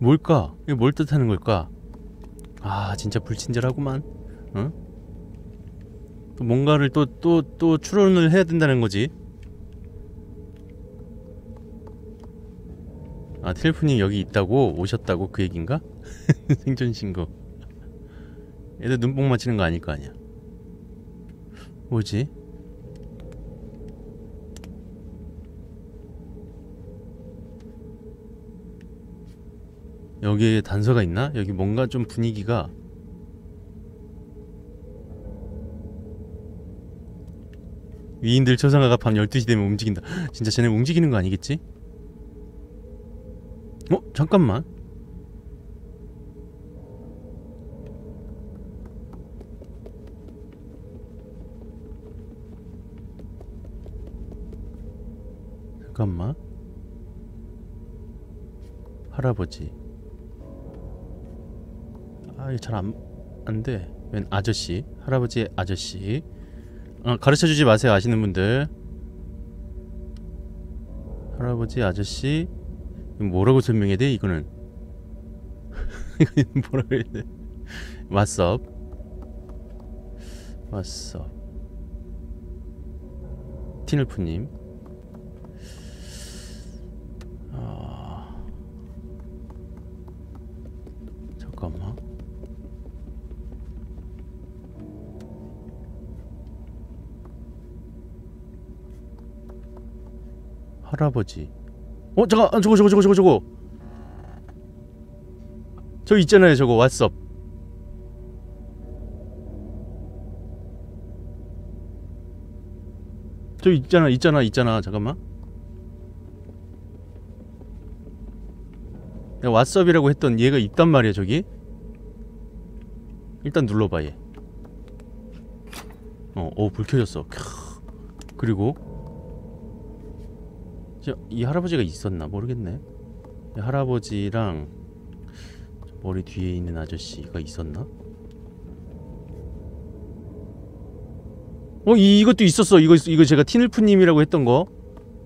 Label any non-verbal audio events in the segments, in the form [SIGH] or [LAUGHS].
뭘까? 이게 뭘 뜻하는 걸까? 아 진짜 불친절하구만 응? 또 뭔가를 또 또 또 추론을 해야 된다는 거지 아 텔레폰이 여기 있다고 오셨다고 그 얘긴가? [LAUGHS] 생존 신고 애들 눈뽕 맞히는 거 아닐 거 아니야 뭐지? 여기에 단서가 있나? 여기 뭔가 좀 분위기가 위인들 초상화가 밤 12시 되면 움직인다 [GASPS] 진짜 쟤네 움직이는 거 아니겠지? 어? 잠깐만 잠깐만 할아버지 아 이게 잘 안 안돼. 웬 아저씨? 할아버지 아저씨. 어, 가르쳐주지 마세요 아시는 분들. 할아버지 아저씨? 뭐라고 설명해야 돼 이거는? [LAUGHS] 이거 뭐라고 해야 돼? 왓썹 왓썹 티늘프님 할아버지. 어 잠깐 아, 저거 저거 저거 저거 저거. 저 있잖아요 저거. 왓썹 저 있잖아 있잖아 있잖아. 잠깐만. 내가 왓썹이라고 했던 얘가 있단 말이야 저기. 일단 눌러봐 얘. 어, 어, 불 켜졌어. 캬. 그리고 저, 이 할아버지가 있었나 모르겠네. 이 할아버지랑 머리 뒤에 있는 아저씨가 있었나? 어, 이, 이것도 있었어. 이거 이거 제가 티늘프님이라고 했던 거.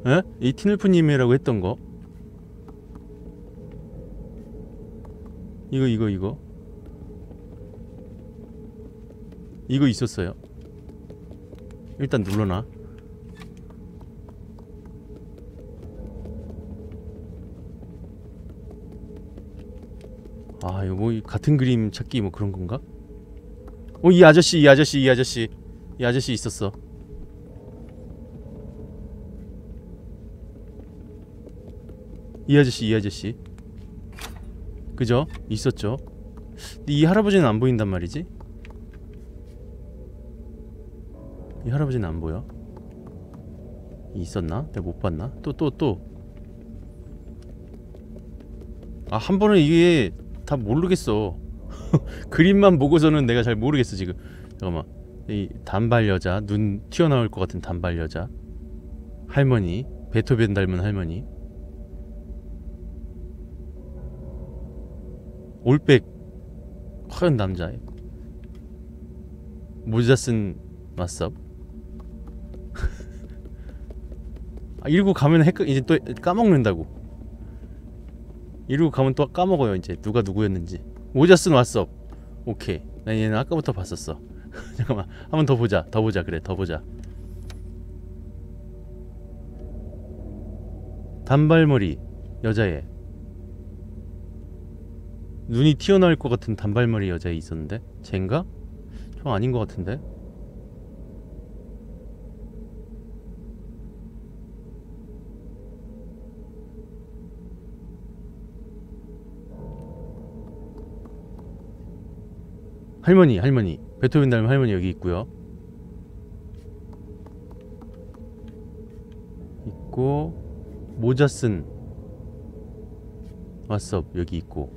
에? 이 티늘프님이라고 했던 거. 이거 이거 이거. 이거 있었어요. 일단 눌러놔. 아, 이거 뭐 같은 그림 찾기 뭐 그런 건가? 어, 이 아저씨, 이 아저씨, 이 아저씨, 이 아저씨 있었어. 이 아저씨, 이 아저씨. 그죠? 있었죠. 근데 이 할아버지는 안 보인단 말이지. 이 할아버지는 안 보여. 있었나? 내가 못 봤나? 또 또 또. 아, 한 번은 이게 다 모르겠어. [LAUGHS] 그림만 보고서는 내가 잘 모르겠어 지금. 잠깐만. 이 단발 여자, 눈 튀어나올 것 같은 단발 여자. 할머니, 베토벤 닮은 할머니. 올백 허연 남자. 모자 쓴 맞섭. [LAUGHS] 아, 이러고 가면 헷갈 이제 또 까먹는다고. 이러고 가면 또 까먹어요 이제 누가 누구였는지. 쓴 왓썹. 오케이. 나 얘는 아까부터 봤었어. [LAUGHS] 잠깐만 한 번 더 보자. 더 보자 그래 더 보자. 단발머리 여자애. 눈이 튀어나올 것 같은 단발머리 여자애 있었는데 쟨가? 저 아닌 것 같은데. 할머니, 할머니. 베토벤 닮은 할머니 여기 있고요. 있고 모자 쓴 왓썹 여기 있고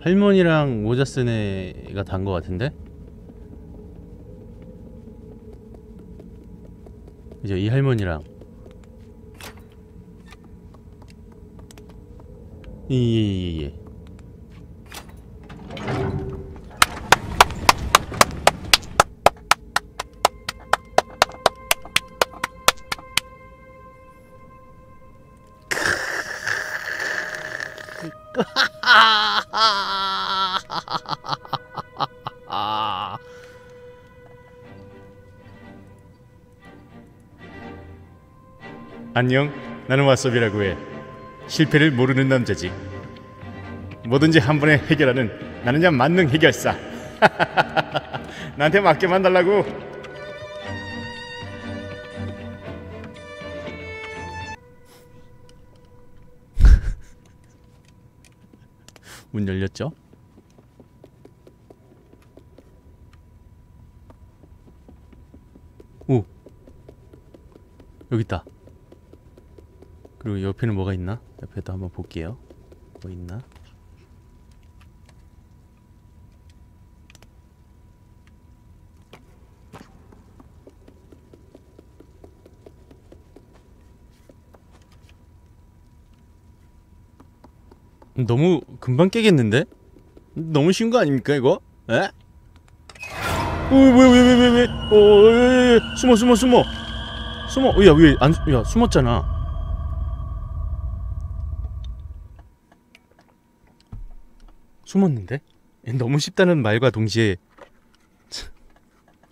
할머니랑 모자 쓴 애가 단 것 같은데? 이제 이 할머니랑 예예예 예, 예, 예, 예. [LAUGHS] 안녕. 나는 왓썹이라고 해. 실패를 모르는 남자지. 뭐든지 한 번에 해결하는 나는 그냥 만능 해결사. [LAUGHS] 나한테 맡겨만 달라고. [LAUGHS] 문 열렸죠? 오 여기 있다. 그리고 옆에는 뭐가 있나? 옆에도 한번 볼게요. 뭐 있나? 너무 금방 깨겠는데? 너무 쉬운 거 아닙니까 이거? 에? 어 뭐야 왜왜왜 왜? 어, 어, 예, 예, 예. 숨어 숨어 숨어 숨어 어, 야 왜 안 야 숨었잖아 숨었는데? 너무 쉽다는 말과 동시에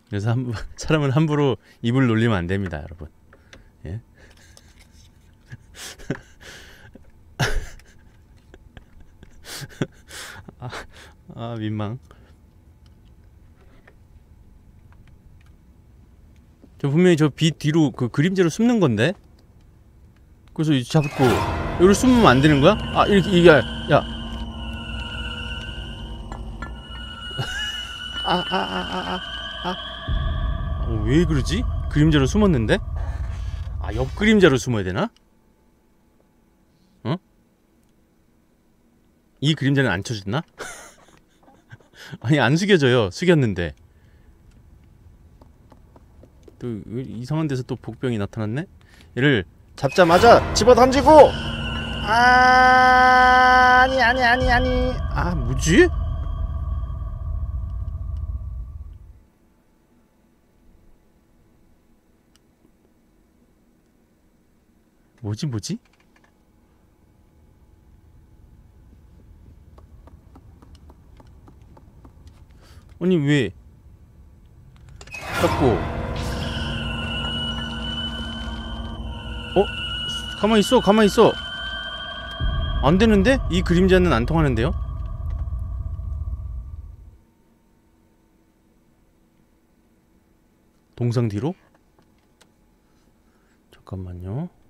그래서 한, [LAUGHS] 사람은 함부로 입을 놀리면 안 됩니다 여러분 예? [LAUGHS] 아, 아 민망. 저 분명히 저 빛 뒤로 그 그림자로 숨는 건데. 그래서 이 잡고 여기를 숨으면 안 되는 거야? 아 이렇게 이게 야. 아아아 아 아. 아. 어, 왜 그러지? 그림자로 숨었는데? 아 옆 그림자로 숨어야 되나? 이 그림자는 안 쳐졌나? [LAUGHS] 아니 안 숙여져요 숙였는데 또 이상한 데서 또 복병이 나타났네? 얘를 잡자마자 집어 던지고 아 아니 아니 아니 아니 아 뭐지? 뭐지 뭐지? 아니 왜 자꾸 어? 가만히 있어 가만히 있어 안 되는데? 이 그림자는 안 통하는데요? 동상 뒤로? 잠깐만요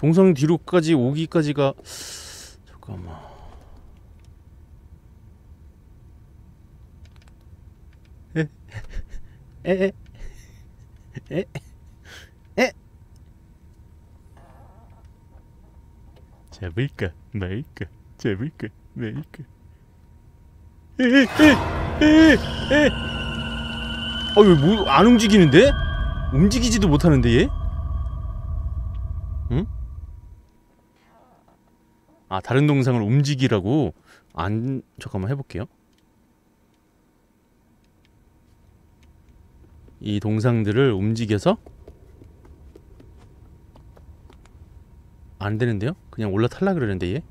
동상 뒤로까지 오기까지가 잠깐만 에? 에? 에? 잡을까 말까 잡을까 말까 에에에에에 아왜 뭐안 움직이는데? 움직이지도 못하는데 얘? 응? 아 다른 동상을 움직이라고 안 잠깐만 해볼게요 이 동상들을 움직여서 안 되는데요? 그냥 올라탈라 그러는데 얘?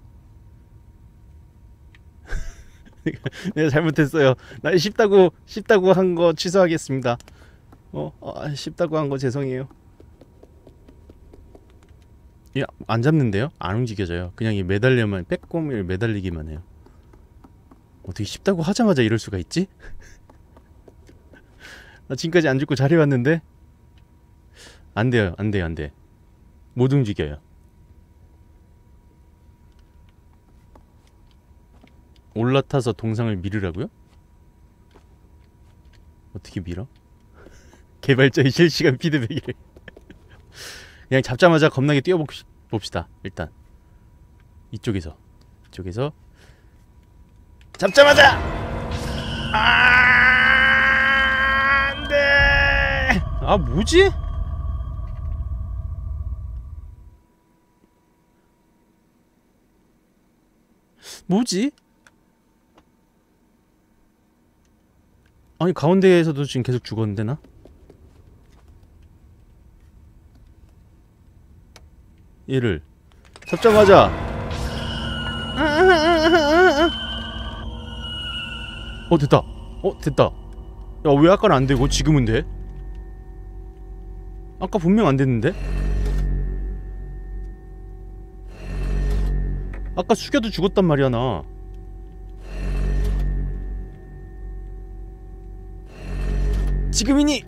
[LAUGHS] 내가 잘못했어요. 나 쉽다고 쉽다고 한 거 취소하겠습니다. 어, 어 쉽다고 한 거 죄송해요. 얘안 잡는데요? 안 움직여져요. 그냥 이 매달려만 빼꼼히 매달리기만 해요. 어떻게 쉽다고 하자마자 이럴 수가 있지? [LAUGHS] 나 지금까지 안 죽고 잘해왔는데 안 돼요 안 돼요 안 돼 못 움직여요 올라타서 동상을 밀으라고요? 어떻게 밀어? [LAUGHS] 개발자의 실시간 피드백이래 [LAUGHS] 그냥 잡자마자 겁나게 뛰어봅시다 일단 이쪽에서 이쪽에서 잡자마자 아아 뭐지? 뭐지? 아니 가운데에서도 지금 계속 죽었는데 나? 얘를 잡자마자. 어 됐다. 어 됐다. 야 왜 아까는 안되고 지금은 돼? 아까 분명 안됐는데? 아까 숙여도 죽었단 말이야 나. 지금이니?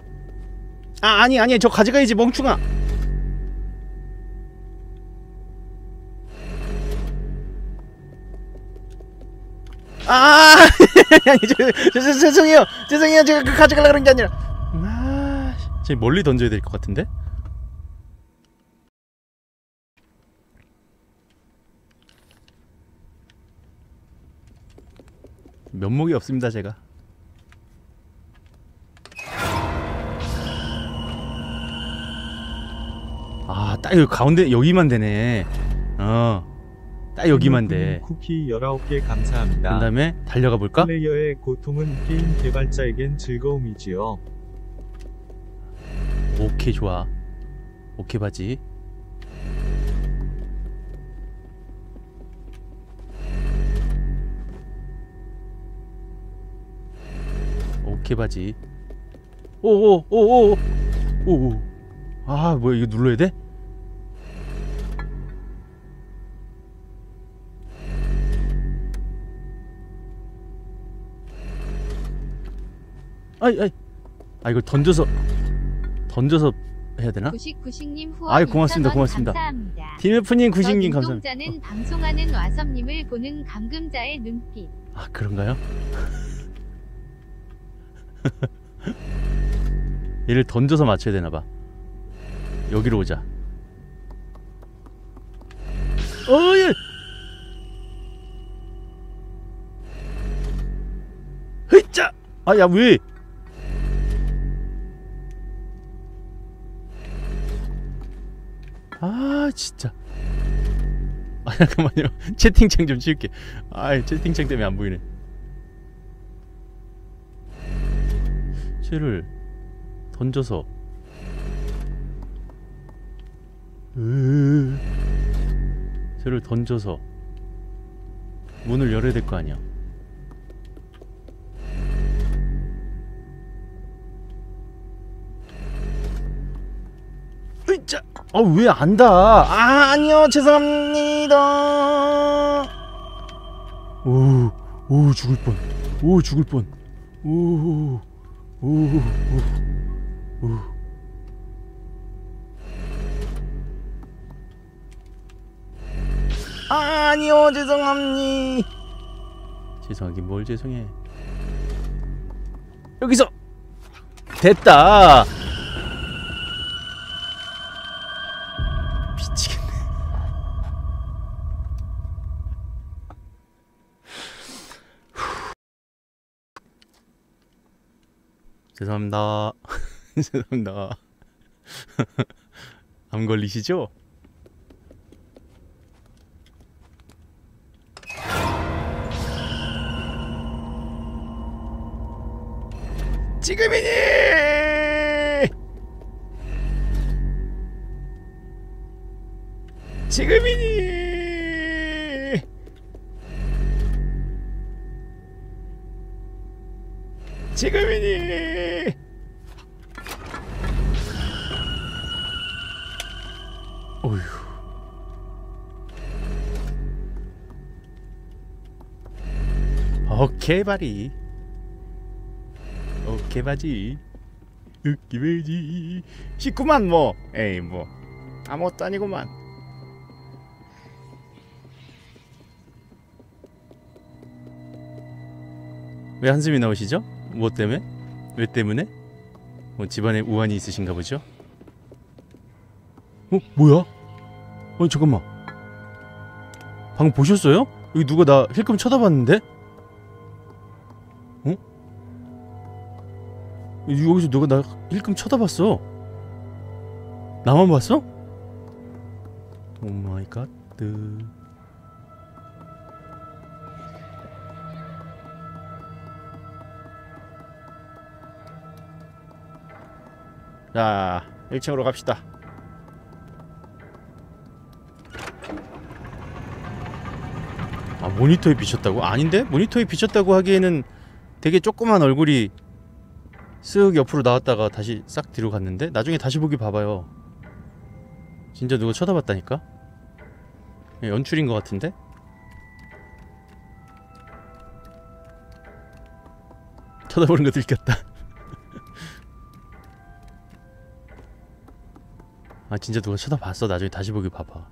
아 아니 아니 저 가져가야지 멍충아. 아 [LAUGHS] 죄송해요. 죄송해요. 제가 그 가져가려고 그런 게 아니라. 아 저 멀리 던져야 될 것 같은데? 면목이 없습니다 제가. 아 딱 여기 가운데 여기만 되네. 어 딱 여기만 돼 쿠키 19개 감사합니다. 그 다음에 달려가 볼까? 플레이어의 고통은 게임 개발자에겐 즐거움이지요. 오케이 좋아 오케이 바지 오케이 바지 오오오오오오 아 뭐야 이거 눌러야 돼? 아이 아이 아 이걸 던져서 던져서 해야 되나? 구식 구식님 후원 아이, 고맙습니다, 2,000원 고맙습니다. 감사합니다. 디메프님 구신님 감사합니다 눈동자는 방송하는 와섭님을 보는 감금자의 눈빛. 아 그런가요? [LAUGHS] 얘를 던져서 맞춰야 되나봐 여기로 오자 어예 흐짜 아야 왜? 아 진짜. 아 잠깐만요. [LAUGHS] 채팅창 좀 치울게. 아 채팅창 때문에 안 보이네. 쟤를 던져서. 으 쟤를 던져서 문을 열어야 될 거 아니야 아왜 안다? 아 아니요. 죄송합니다. 오오 죽을 뻔오 죽을 뻔오오오오. 아니요. 죄송합니다 죄송하긴 뭘 죄송해. 여기서. 됐다 미치겠네. [LAUGHS] 죄송합니다. [LAUGHS] 죄송합니다. [LAUGHS] 암 걸리시죠? 지금이 오케이 바리. 오케이 바지. 오케이 바지. 쉽구만 뭐. 에이 뭐 아무것도 아니구만. 왜 한숨이 나오시죠? 무엇 때문에? 왜 때문에? 뭐 집안에 우환이 있으신가 보죠? 어? 뭐야? 아니 잠깐만 방금 보셨어요? 여기 누가 나 힐끔 쳐다봤는데? 여기서 누가 나 힐끔 쳐다봤어 나만 봤어? Oh my god 자 1층으로 갑시다 아 모니터에 비쳤다고? 아닌데? 모니터에 비쳤다고 하기에는 되게 조그만 얼굴이 쓱 옆으로 나왔다가 다시 싹 뒤로 갔는데 나중에 다시 보기 봐봐요. 진짜 누가 쳐다봤다니까? 예, 연출인 것 같은데? 쳐다보는 거 들켰다. [LAUGHS] 아 진짜 누가 쳐다봤어. 나중에 다시 보기 봐봐.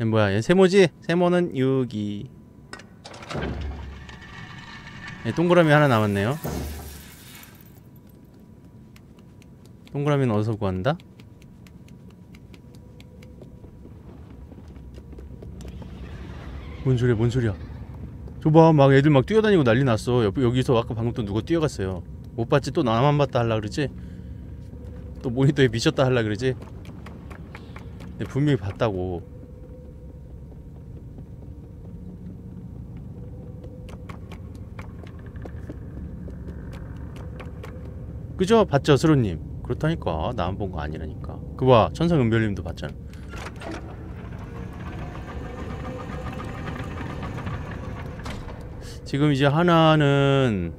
얘 뭐야? 얘 세모지? 세모는 여기. 네, 동그라미 하나 남았네요. 동그라미는 어디서 구한다? 뭔 소리야? 뭔 소리야? 저봐 막 애들 막 뛰어다니고 난리 났어. 옆, 여기서 아까 방금 또 누가 뛰어갔어요. 못 봤지? 또 나만 봤다 할라 그러지? 또 모니터에 미쳤다 할라 그러지? 내 분명히 봤다고. 그죠? 봤죠, 스로님? 그렇다니까. 나 안 본 거 아니라니까. 그봐, 천상은별님도 봤잖아. 지금 이제 하나는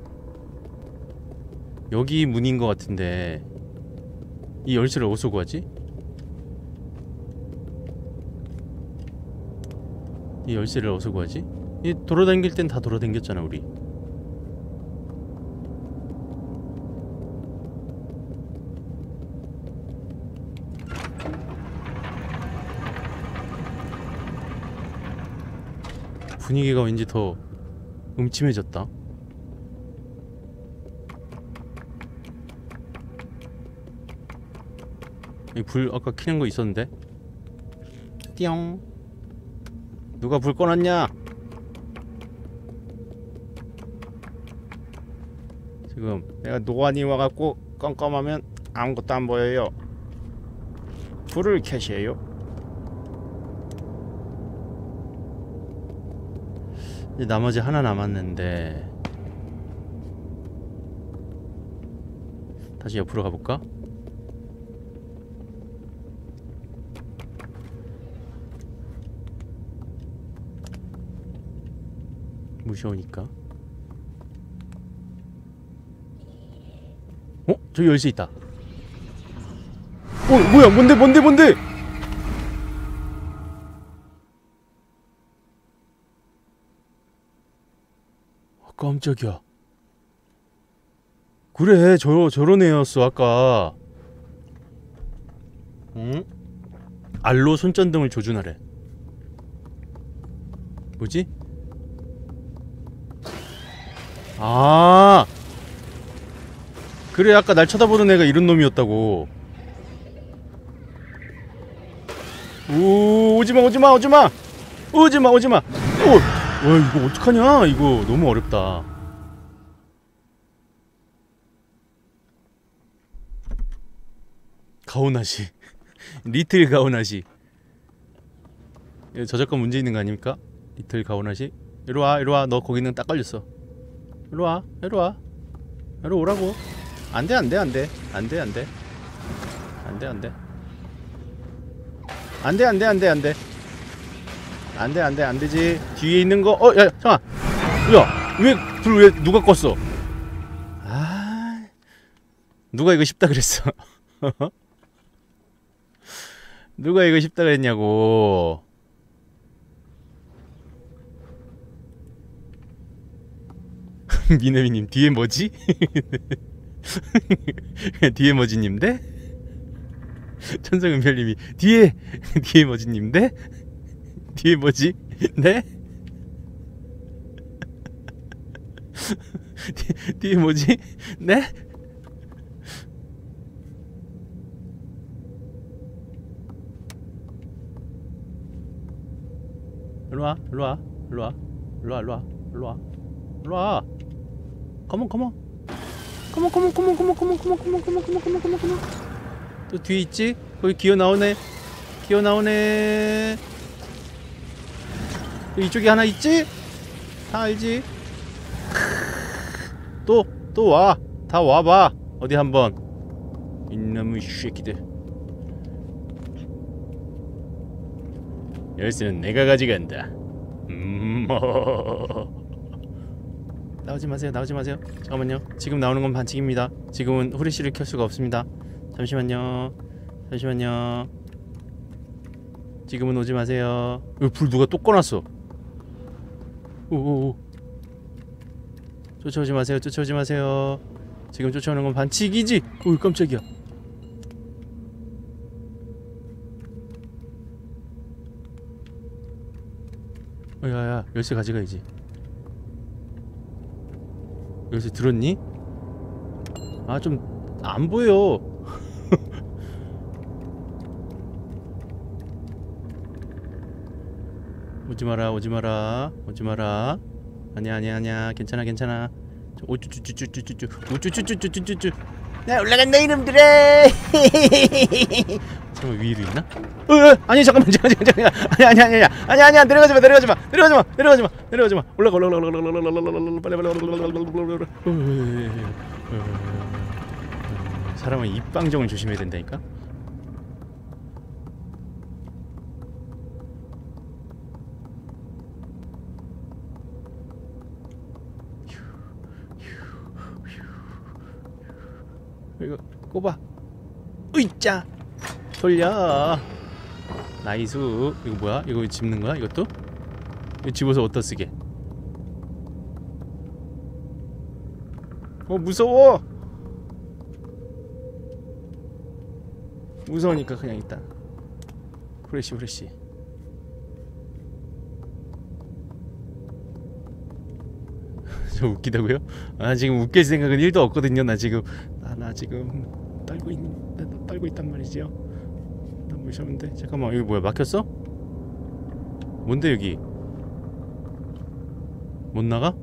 여기 문인 것 같은데 이 열쇠를 어디서 구하지? 이 열쇠를 어디서 구하지? 이 돌아다닐 땐 다 돌아다녔잖아 우리 분위기가 왠지 더 음침해졌다. 이불 아까 켜는 거 있었는데. 띠용. 누가 불 꺼놨냐? 지금 내가 노안이 와갖고 깜깜하면 아무것도 안 보여요. 불을 켜세요. 이제 나머지 하나 남았는데 다시 옆으로 가볼까? 무서우니까 어? 저기 열쇠 있다 어 뭐야 뭔데 뭔데 뭔데 깜짝이야. 그래, 저 저런 애였어 아까. 응? 알로 손전등을 조준하래. 뭐지? 아. 그래, 아까 날 쳐다보던 애가 이런 놈이었다고. 오, 오지마, 오지마, 오지마, 오지마, 오지마. 오. 와 이거 어떡하냐? 이거 너무 어렵다. 가오나시. [LAUGHS] 리틀 가오나시. 저작권 문제 있는 거 아닙니까? 리틀 가오나시. 이리와 이리와. 너 거기는 딱 걸렸어. 이리와 이리와. 이리 오라고. 안돼 안돼 안돼. 안돼 안돼. 안돼 안돼. 안돼 안돼 안돼 안돼 안돼 안돼 안되지. 뒤에 있는 거 어 야 잠깐 야왜 불왜 누가 껐어? 아 누가 이거 쉽다 그랬어? [LAUGHS] 누가 이거 쉽다 그랬냐고. [LAUGHS] 미네미님 뒤에 뭐지? [LAUGHS] 뒤에 뭐지님데 천성은별님이 뒤에 뒤에 뭐지님데 뒤에 뭐지? 네? 뒤, 뒤에 뭐지? 네? 일로와 일로와 일로와 일로와 일로와 일로와 일로와 컴온 컴온 컴온 컴온 컴온 컴온 컴온 컴온 컴온 컴온 컴온 컴온 컴온 컴온 또 뒤에 있지? 거기 기어 나오네 기어 나오네 이쪽에 하나 있지? 다 알지? 또, 또 와. 다 와봐. 어디 한번. 이놈의 새끼들. 열쇠는 내가 가져간다. 음, 뭐. [LAUGHS] 나오지 마세요 나오지 마세요 잠깐만요 지금 나오는 건 반칙입니다 지금은 후레쉬를 켤 수가 없습니다 잠시만요 잠시만요 지금은 오지 마세요 불 누가 또 꺼놨어 오오오. 쫓아오지 마세요 쫓아오지 마세요. 지금 쫓아오는 건 반칙이지? 오 깜짝이야. 어, 야야 열쇠 가져가야지 열쇠 들었니? 아 좀 안 보여 오지 마라 오지 마라 오지 마라. 아니야 아니야 아니야. 괜찮아 괜찮아. 오쭈쭈쭈쭈쭈쭈 오쭈쭈쭈쭈쭈쭈. 나 올라간다 이놈들아 잠깐 위에도 있나? 어, 어, 아니 잠깐만 잠깐만 잠깐만 아니 아니 아니 아니 아니 아니야. 내려가지 마 내려가지 마. 내려가지 마 내려가지 마 내려가지 마. 올라가 올라가 올라가 올라가 올라가 올라가 빨리 빨리 올라가 사람은 입방정을 조심해야 된다니까 이거 꼽아. 으이짜. 돌려. Nice. 이거 뭐야? 이거 집는 거야 이것도? 이거 집어서 어디다 쓰게? 어 무서워. 무서우니까 그냥 일단. 후레쉬 후레쉬. [LAUGHS] 저 웃기다고요? 아 지금 웃길 생각은 1도 없거든요 나 지금 아, 나 지금 떨고 나 떨고 있단 말이지요 나 무서운데 잠깐만 여기 뭐야 막혔어? 뭔데 여기 못 나가?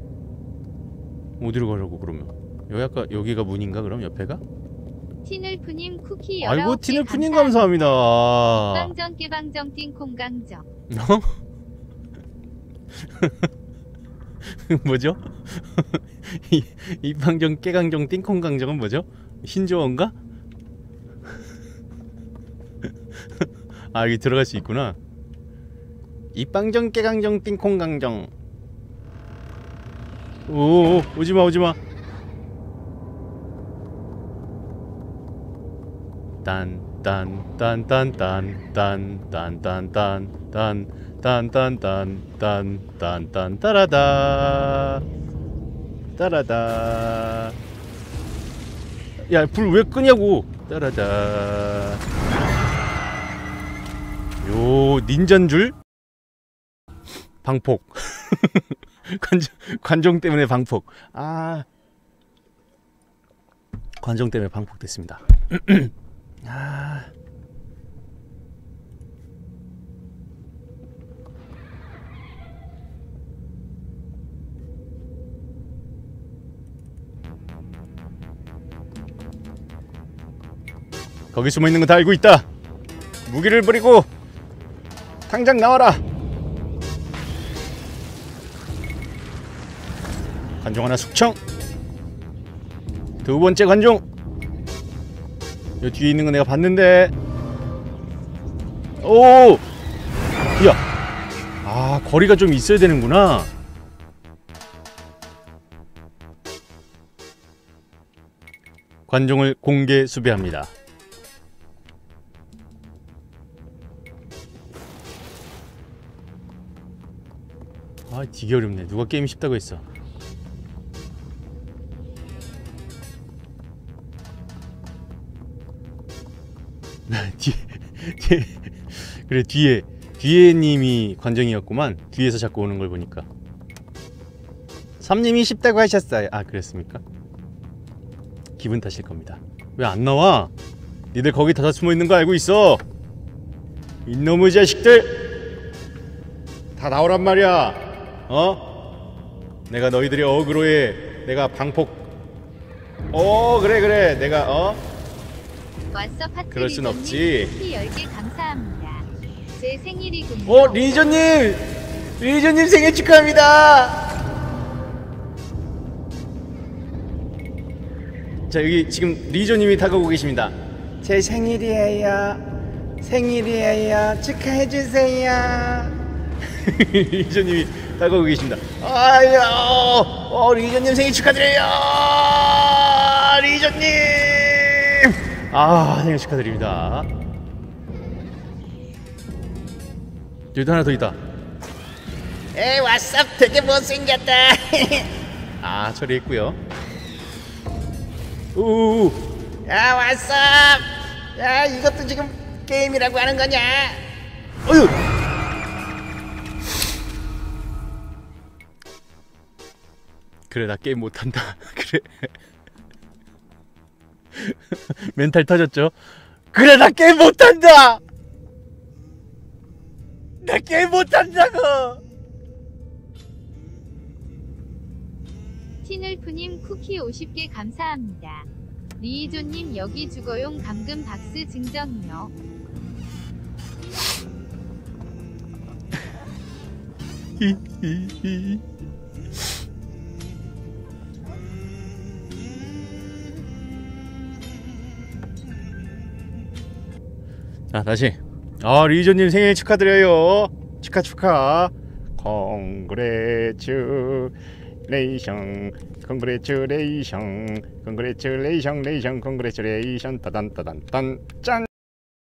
어디로 가려고 그러면 여기 아까 여기가 문인가 그럼 옆에가? 티늘프님 쿠키 아이고 19개 티늘푸님 감사합니다. 빵정 깨방정 띵콩 강정 어? [LAUGHS] 뭐죠? 이, 이방정 깨강정 띵콩강정은 뭐죠? 흰조어인가? 아 여기 들어갈 수 있구나 이방정 깨강정 띵콩강정 오 오지마 오지마 딴딴딴딴딴딴딴딴딴딴딴딴딴 따라다 따라다. 야 불 왜 끄냐고. 따라다. 요 닌자인 줄? 방폭. [LAUGHS] 관종, 관종 때문에 방폭. 아. 관종 때문에 방폭됐습니다 [CLEARS THROAT] 거기 숨어 있는 거 다 알고 있다. 무기를 버리고 당장 나와라. 관종 하나 숙청. 두 번째 관종. 여 뒤에 있는 거 내가 봤는데. 오. 야. 아 거리가 좀 있어야 되는구나. 관종을 공개 수배합니다. 아 되게 어렵네. 누가 게임 쉽다고 했어. [LAUGHS] 그래 뒤에 뒤에 님이 관정이었구만. 뒤에서 자꾸 오는 걸 보니까. 삼님이 쉽다고 하셨어요. 아 그랬습니까? 기분 탓일 겁니다. 왜 안 나와? 니들 거기 다 숨어 있는 거 알고 있어. 이놈의 자식들! 다 나오란 말이야 어? 내가 너희들이 어그로에 내가 방폭. 어 그래 그래. 내가 어? 왔어 파트 그럴 순 없지. 쿠키 10개 감사합니다. 제 생일이군요. 어 리저님! 리저님 생일 축하합니다! 자 여기 지금 리저님이 다가오고 계십니다. 제 생일이에요. 생일이에요. 축하해주세요. [LAUGHS] 리저님이 다가오고 계십니다. 아유, 어, 리전님 생일 축하드려요, 리전님. 아, 생일 축하드립니다. 여기도 하나 더 있다. 에이 왓썹 되게 못생겼다 [LAUGHS] 아, 처리했고요. 우, 야 왓썹 야 이것도 지금 게임이라고 하는 거냐 어휴. 그래 나 게임 못한다. [LAUGHS] 그래. [LAUGHS] 멘탈 터졌죠? 그래 나 게임 못한다! 나 게임 못한다고! 티늘프님 쿠키 50개 감사합니다. 리이조님 여기 주거용 감금 박스 증정이요. [LAUGHS] 자 다시. 아 리조님 생일 축하드려요. 축하 축하. congratulation congratulation congratulation lation congratulation 따단 따단 딴짠